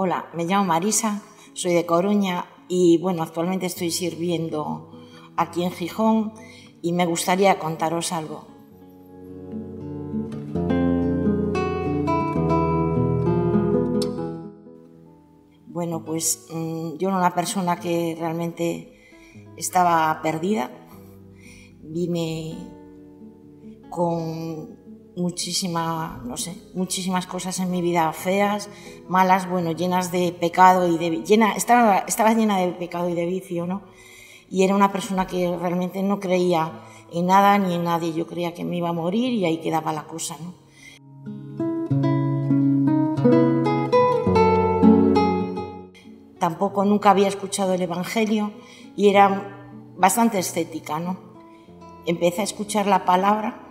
Hola, me llamo Marisa, soy de Coruña y bueno, actualmente estoy sirviendo aquí en Gijón y me gustaría contaros algo. Bueno, pues mm, yo era una persona que realmente estaba perdida. Vine con muchísima, no sé, muchísimas cosas en mi vida feas, malas, bueno, llenas de pecado y de llena, estaba, estaba llena de pecado y de vicio, ¿no? Y era una persona que realmente no creía en nada ni en nadie. Yo creía que me iba a morir y ahí quedaba la cosa, ¿no? Tampoco nunca había escuchado el Evangelio y era bastante escéptica, ¿no? Empecé a escuchar la palabra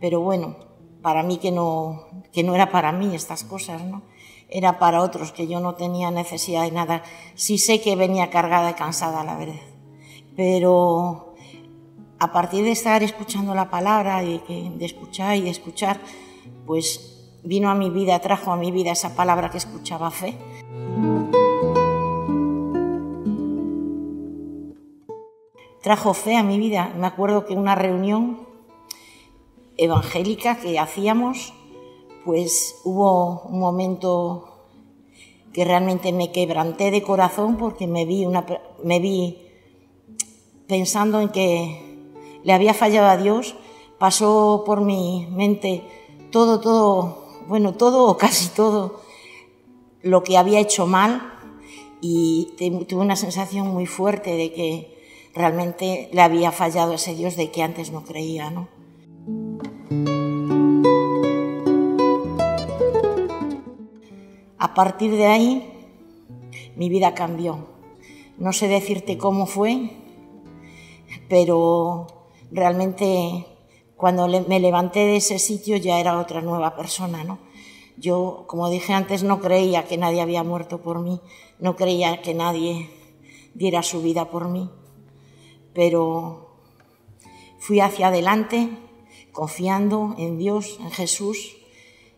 pero bueno, para mí que no, que no era para mí estas cosas, ¿no? Era para otros, que yo no tenía necesidad de nada. Sí sé que venía cargada y cansada, la verdad. Pero a partir de estar escuchando la palabra, y de escuchar y de escuchar, pues vino a mi vida, trajo a mi vida esa palabra que escuchaba fe. Trajo fe a mi vida. Me acuerdo que una reunión evangélica que hacíamos, pues hubo un momento que realmente me quebranté de corazón porque me vi, una, me vi pensando en que le había fallado a Dios, pasó por mi mente todo, todo, bueno, todo o casi todo lo que había hecho mal y tuve una sensación muy fuerte de que realmente le había fallado a ese Dios de que antes no creía, ¿no? Partir de ahí, mi vida cambió. No sé decirte cómo fue, pero realmente cuando me levanté de ese sitio ya era otra nueva persona, ¿no? Yo, como dije antes, no creía que nadie había muerto por mí, no creía que nadie diera su vida por mí, pero fui hacia adelante confiando en Dios, en Jesús,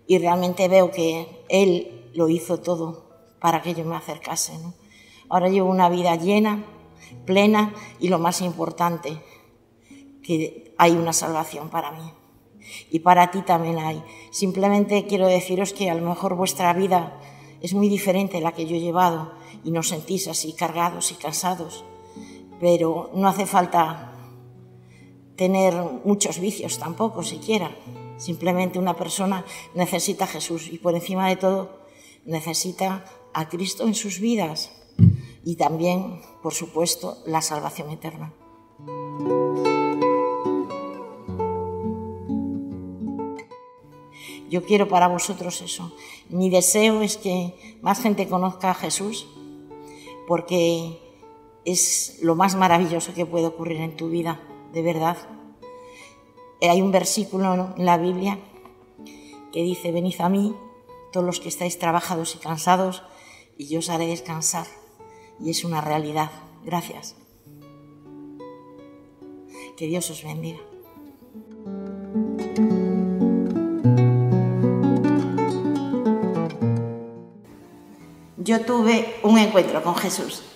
y realmente veo que Él lo hizo todo para que yo me acercase. Ahora llevo una vida llena, plena y lo más importante, que hay una salvación para mí. Y para ti también hay. Simplemente quiero deciros que a lo mejor vuestra vida es muy diferente a la que yo he llevado y nos sentís así cargados y cansados, pero no hace falta tener muchos vicios tampoco siquiera. Simplemente una persona necesita a Jesús y por encima de todo necesita a Cristo en sus vidas y también, por supuesto, la salvación eterna. Yo quiero para vosotros eso. Mi deseo es que más gente conozca a Jesús porque es lo más maravilloso que puede ocurrir en tu vida, de verdad. Hay un versículo en la Biblia que dice, venid a mí todos los que estáis trabajados y cansados, y yo os haré descansar. Y es una realidad. Gracias. Que Dios os bendiga. Yo tuve un encuentro con Jesús.